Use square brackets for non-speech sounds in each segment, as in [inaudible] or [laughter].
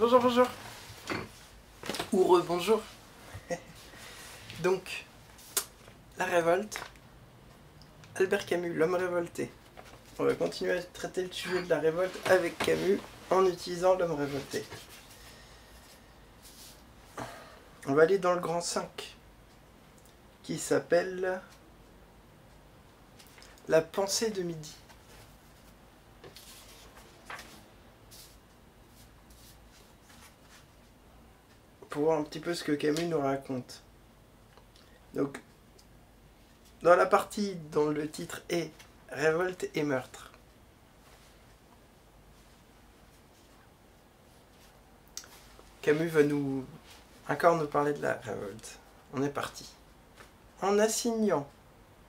Bonjour, bonjour. Ou rebonjour. [laughs] Donc, la révolte. Albert Camus, l'homme révolté. On va continuer à traiter le sujet de la révolte avec Camus en utilisant l'homme révolté. On va aller dans le grand 5 qui s'appelle La pensée de midi. Pour voir un petit peu ce que Camus nous raconte. Donc, dans la partie dont le titre est Révolte et meurtre. Camus va nous encore nous parler de la révolte. On est parti. En assignant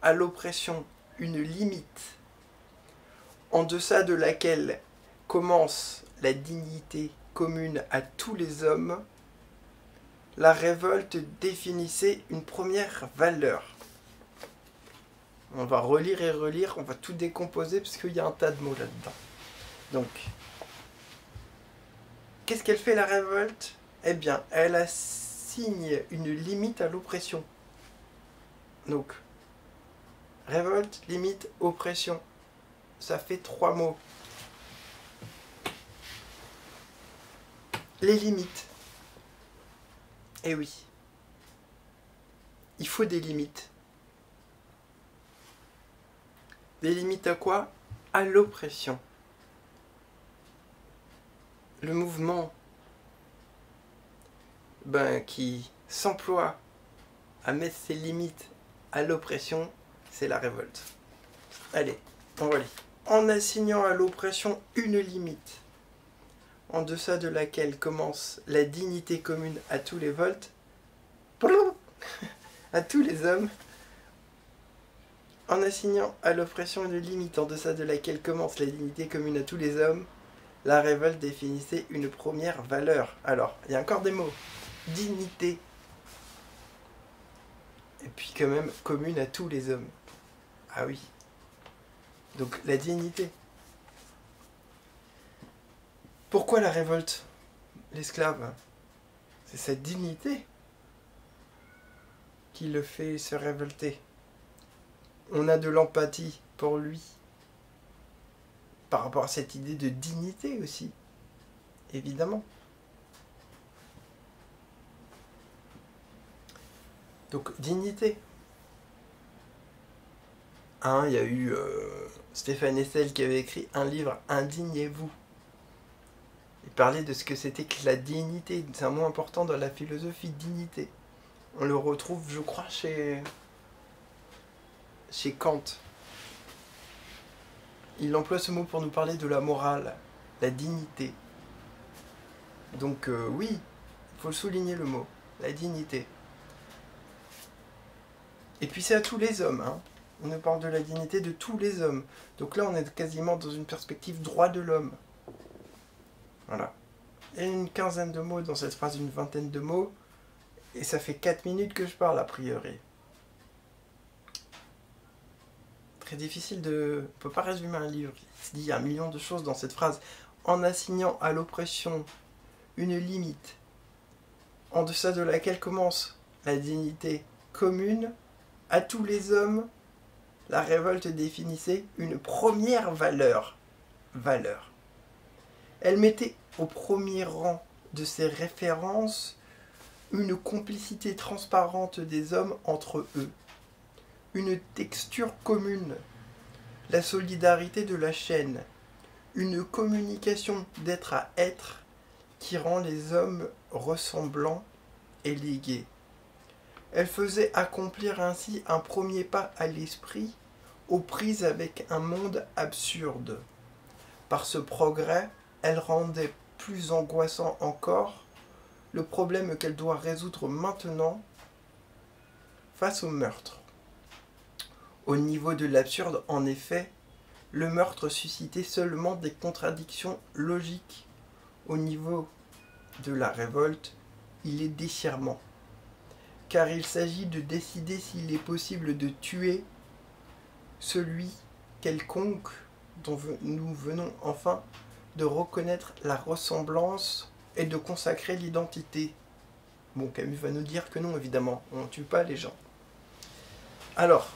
à l'oppression une limite en deçà de laquelle commence la dignité commune à tous les hommes, la révolte définissait une première valeur. On va relire et relire, on va tout décomposer parce qu'il y a un tas de mots là-dedans. Donc, qu'est-ce qu'elle fait la révolte? Eh bien, elle assigne une limite à l'oppression. Donc, révolte, limite, oppression. Ça fait trois mots. Les limites. Eh oui. Il faut des limites. Des limites à quoi? À l'oppression. Le mouvement ben, qui s'emploie à mettre ses limites à l'oppression, c'est la révolte. Allez, on relit. En assignant à l'oppression une limite, en deçà de laquelle commence la dignité commune à tous les volts, [laughs] à tous les hommes, en assignant à l'oppression une limite en deçà de laquelle commence la dignité commune à tous les hommes, la révolte définissait une première valeur. Alors, il y a encore des mots. Dignité. Et puis quand même commune à tous les hommes. Ah oui. Donc la dignité. Pourquoi la révolte? L'esclave. C'est sa dignité qui le fait se révolter on a de l'empathie pour lui. Par rapport à cette idée de dignité aussi, évidemment. Donc, dignité. Hein, il y a eu euh, Stéphane Essel qui avait écrit un livre Indignez-vous. Il parlait de ce que c'était que la dignité. C'est un mot important dans la philosophie, dignité. On le retrouve, je crois, chez chez Kant. Il emploie ce mot pour nous parler de la morale, la dignité. Donc euh, oui, il faut souligner le mot, la dignité. Et puis c'est à tous les hommes. Hein. On nous parle de la dignité de tous les hommes. Donc là, on est quasiment dans une perspective droit de l'homme. Voilà. Et une quinzaine de mots dans cette phrase, une vingtaine de mots. Et ça fait 4 minutes que je parle a priori. difficile de... On peut pas résumer un livre. Il se dit un million de choses dans cette phrase. En assignant à l'oppression une limite en deçà de laquelle commence la dignité commune, à tous les hommes, la révolte définissait une première valeur. Valeur. Elle mettait au premier rang de ses références une complicité transparente des hommes entre eux, une texture commune, la solidarité de la chaîne, une communication d'être à être qui rend les hommes ressemblants et ligués. Elle faisait accomplir ainsi un premier pas à l'esprit aux prises avec un monde absurde. Par ce progrès, elle rendait plus angoissant encore le problème qu'elle doit résoudre maintenant face au meurtre. Au niveau de l'absurde, en effet, le meurtre suscitait seulement des contradictions logiques. Au niveau de la révolte, il est déchirement. Car il s'agit de décider s'il est possible de tuer celui quelconque dont nous venons enfin de reconnaître la ressemblance et de consacrer l'identité. Bon, Camus va nous dire que non, évidemment, on ne tue pas les gens. Alors,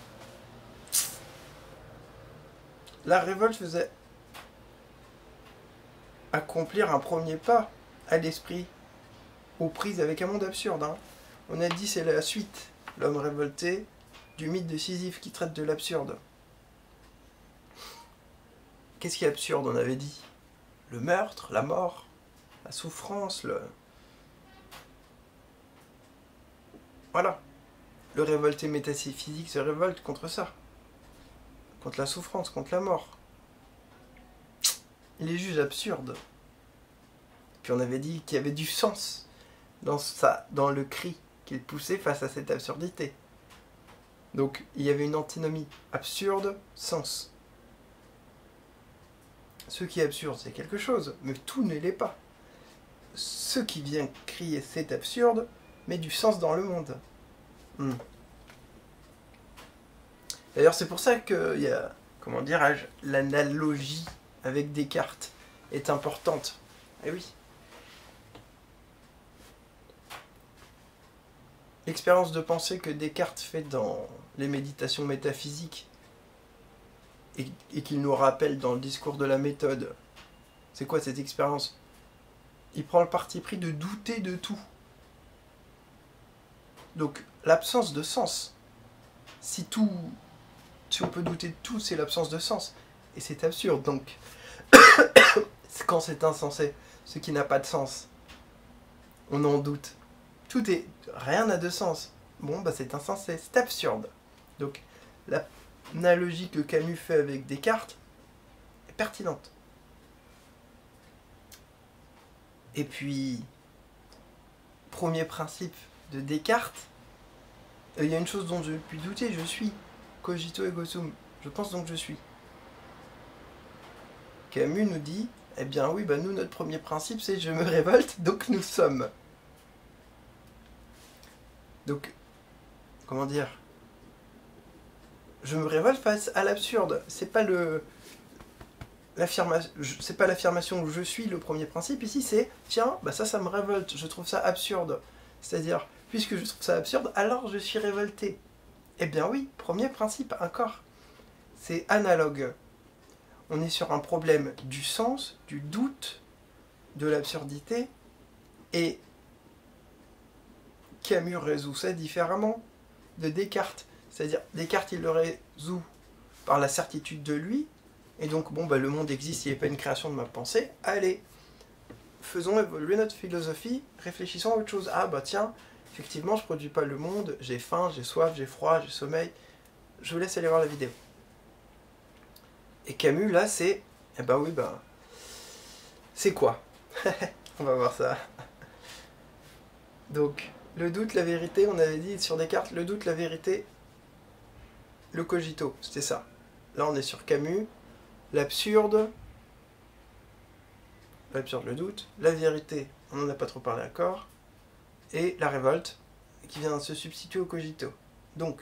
la révolte faisait accomplir un premier pas à l'esprit, aux prises avec un monde absurde. hein. On a dit c'est la suite, l'homme révolté, du mythe de Sisyphe qui traite de l'absurde. Qu'est-ce qui est absurde, on avait dit? Le meurtre, la mort, la souffrance, le... Voilà. Le révolté métaphysique se révolte contre ça. Contre la souffrance, contre la mort. Il est juste absurde. Puis on avait dit qu'il y avait du sens dans ça, dans le cri qu'il poussait face à cette absurdité. Donc il y avait une antinomie absurde, sens. Ce qui est absurde, c'est quelque chose, mais tout ne l'est pas. Ce qui vient crier c'est absurde, met du sens dans le monde. Hmm. D'ailleurs, c'est pour ça que y a, comment dirais-je, l'analogie avec Descartes est importante. Eh oui. L'expérience de pensée que Descartes fait dans les méditations métaphysiques et, qu'il nous rappelle dans le discours de la méthode, c'est quoi cette expérience? Il prend le parti pris de douter de tout. Donc l'absence de sens. Si tout, si on peut douter de tout, c'est l'absence de sens. Et c'est absurde. Donc [coughs] quand c'est insensé, ce qui n'a pas de sens, on en doute. Tout est, rien n'a de sens. Bon, bah c'est insensé, c'est absurde. Donc l'analogie que Camus fait avec Descartes est pertinente. Et puis, premier principe de Descartes, euh, il y a une chose dont je puis douter, je suis. Cogito ergo sum. Je pense donc je suis. Camus nous dit, eh bien oui, bah nous, notre premier principe, c'est je me révolte, donc nous sommes. Donc, comment dire? Je me révolte face à l'absurde. C'est pas le c'est pas l'affirmation où je suis le premier principe. Ici c'est tiens bah ça ça me révolte. Je trouve ça absurde. C'est-à-dire puisque je trouve ça absurde alors je suis révolté. Eh bien oui premier principe encore c'est analogue. On est sur un problème du sens du doute de l'absurdité. Et Camus résout ça différemment. De Descartes. C'est-à-dire, Descartes, il le résout par la certitude de lui, et donc, bon, bah, le monde existe, il n'est pas une création de ma pensée. Allez, faisons évoluer notre philosophie, réfléchissons à autre chose. Ah, bah tiens, effectivement, je ne produis pas le monde, j'ai faim, j'ai soif, j'ai froid, j'ai sommeil. Je vous laisse aller voir la vidéo. Et Camus, là, c'est. Eh ben oui, bah. C'est quoi? [laughs] On va voir ça. Donc, le doute, la vérité, on avait dit sur Descartes, le doute, la vérité, le cogito, c'était ça. Là, on est sur Camus, l'absurde, l'absurde, le doute, la vérité, on n'en a pas trop parlé encore, et la révolte, qui vient se substituer au cogito. Donc,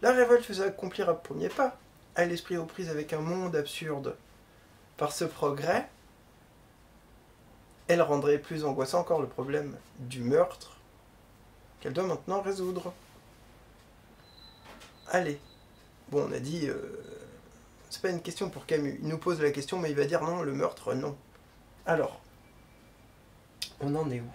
la révolte faisait accomplir un premier pas, à l'esprit aux prises avec un monde absurde. Par ce progrès, elle rendrait plus angoissant encore le problème du meurtre qu'elle doit maintenant résoudre. Allez. Bon, on a dit... Euh, c'est pas une question pour Camus. Il nous pose la question, mais il va dire non, le meurtre, non. Alors, on en est où?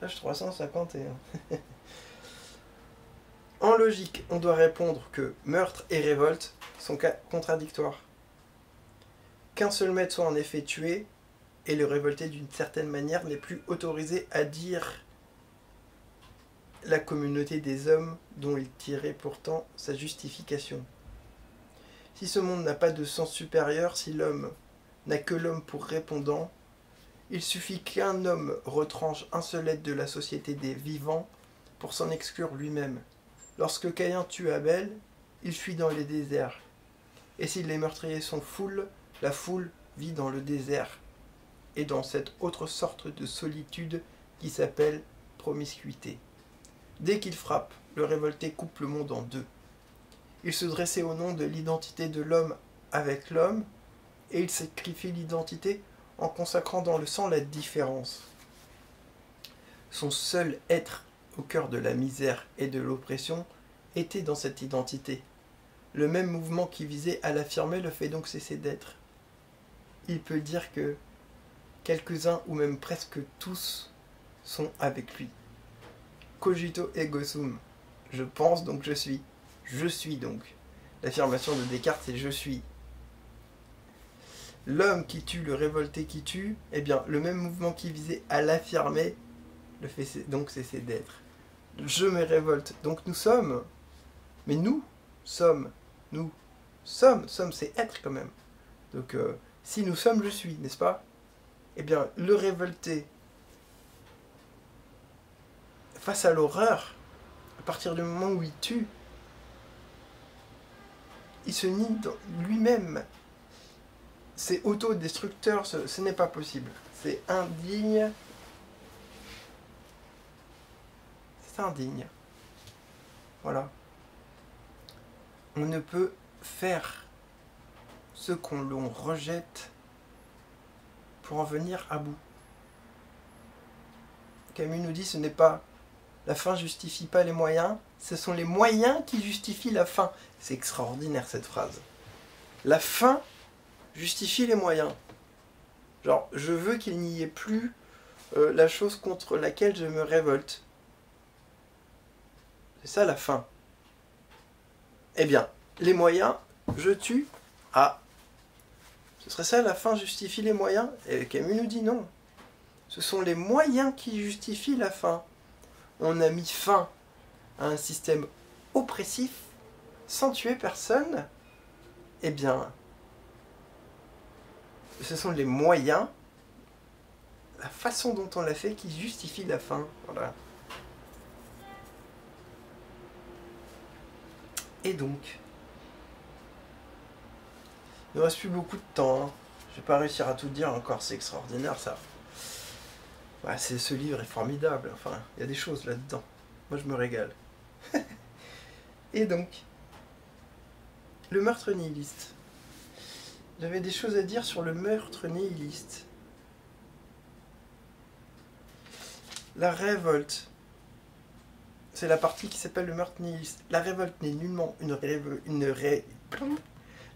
Page 351. [laughs] en logique, on doit répondre que meurtre et révolte sont contradictoires. Qu'un seul maître soit en effet tué, et le révolté d'une certaine manière n'est plus autorisé à dire la communauté des hommes dont il tirait pourtant sa justification. Si ce monde n'a pas de sens supérieur, si l'homme n'a que l'homme pour répondant, il suffit qu'un homme retranche un seul être de la société des vivants pour s'en exclure lui-même. Lorsque Caïn tue Abel, il fuit dans les déserts. Et si les meurtriers sont foule, la foule vit dans le désert et dans cette autre sorte de solitude qui s'appelle promiscuité. Dès qu'il frappe, le révolté coupe le monde en deux. Il se dressait au nom de l'identité de l'homme avec l'homme, et il sacrifie l'identité en consacrant dans le sang la différence. Son seul être au cœur de la misère et de l'oppression était dans cette identité. Le même mouvement qui visait à l'affirmer le fait donc cesser d'être. Il peut dire que quelques-uns ou même presque tous sont avec lui. Cogito ego sum. Je pense donc je suis. Je suis donc. L'affirmation de Descartes c'est je suis. L'homme qui tue, le révolté qui tue, eh bien, le même mouvement qui visait à l'affirmer, le fait donc cesser d'être. Je me révolte. Donc nous sommes. Mais nous sommes. Nous sommes. Sommes, c'est être quand même. Donc euh, si nous sommes, je suis, n'est-ce pas? Eh bien, le révolté, face à l'horreur, à partir du moment où il tue, il se nie lui-même. C'est autodestructeur, ce, n'est pas possible. C'est indigne. C'est indigne. Voilà. On ne peut faire ce qu'on l'on rejette pour en venir à bout. Camus nous dit ce n'est pas la fin justifie pas les moyens, ce sont les moyens qui justifient la fin. C'est extraordinaire cette phrase. La fin justifie les moyens. Genre, je veux qu'il n'y ait plus euh, la chose contre laquelle je me révolte. C'est ça la fin. Eh bien, les moyens, je tue. Ah, ce serait ça la fin justifie les moyens? Et Camus nous dit non. Ce sont les moyens qui justifient la fin on a mis fin à un système oppressif sans tuer personne, eh bien, ce sont les moyens, la façon dont on l'a fait qui justifie la fin. Et donc, il ne reste plus beaucoup de temps. Hein. Je vais pas réussir à tout dire encore, c'est extraordinaire ça c'est, ce livre est formidable. Enfin, il y a des choses là-dedans. Moi, je me régale. [laughs] Et donc, le meurtre nihiliste. J'avais des choses à dire sur le meurtre nihiliste. La révolte. C'est la partie qui s'appelle le meurtre nihiliste. La révolte n'est nullement une, une ré...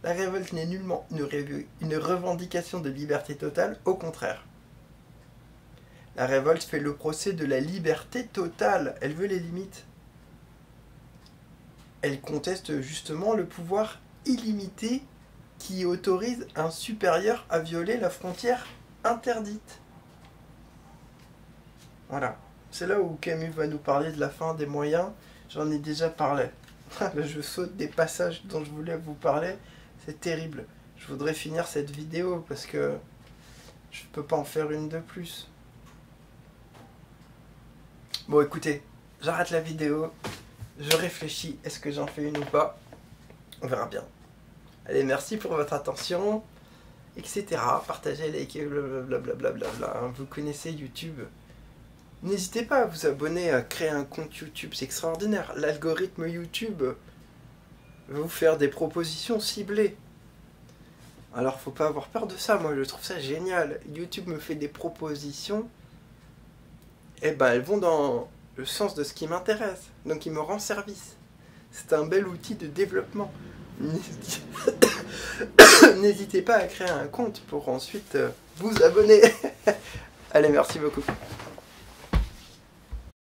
La révolte n'est nullement une, une revendication de liberté totale, au contraire. La révolte fait le procès de la liberté totale. Elle veut les limites. Elle conteste justement le pouvoir illimité qui autorise un supérieur à violer la frontière interdite. Voilà. C'est là où Camus va nous parler de la fin des moyens. J'en ai déjà parlé. [laughs] je saute des passages dont je voulais vous parler. C'est terrible. Je voudrais finir cette vidéo parce que je ne peux pas en faire une de plus. Bon, écoutez, j'arrête la vidéo. Je réfléchis, est-ce que j'en fais une ou pas? On verra bien. Allez, merci pour votre attention, etc. Partagez, likez, blablabla. Hein, vous connaissez YouTube. N'hésitez pas à vous abonner, à créer un compte YouTube, c'est extraordinaire. L'algorithme YouTube va vous faire des propositions ciblées. Alors faut pas avoir peur de ça, moi je trouve ça génial. YouTube me fait des propositions eh ben, elles vont dans le sens de ce qui m'intéresse. Donc, il me rend service. C'est un bel outil de développement. [coughs] N'hésitez pas à créer un compte pour ensuite euh, vous abonner. [laughs] Allez, merci beaucoup.